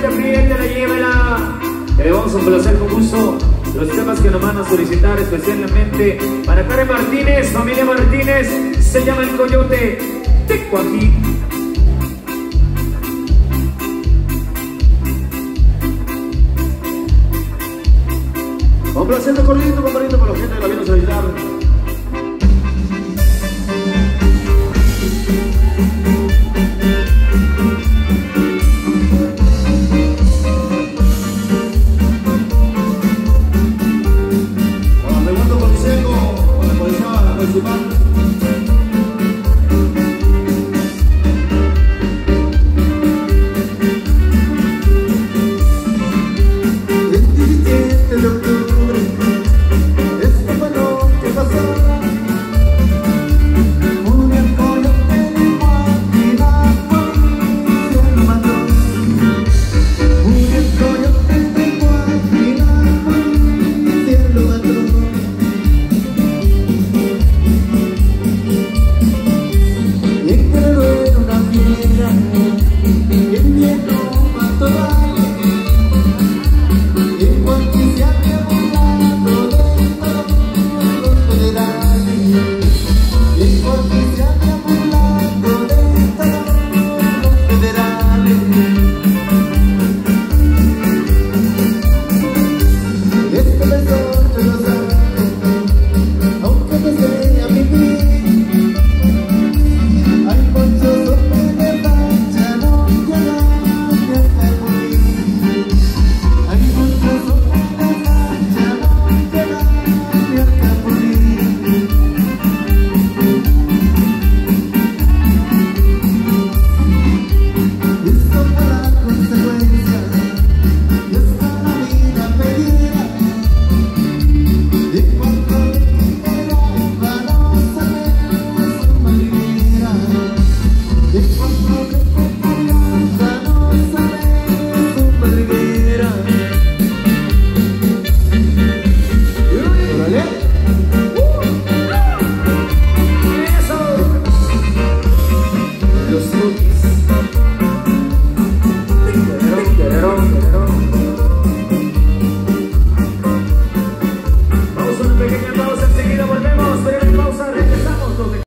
suerte, la llévela. Que le vamos a complacer con gusto los temas que nos van a solicitar especialmente para Karen Martínez, familia Martínez, se llama El Coyote, Teco aquí. Complaciendo con 嗯。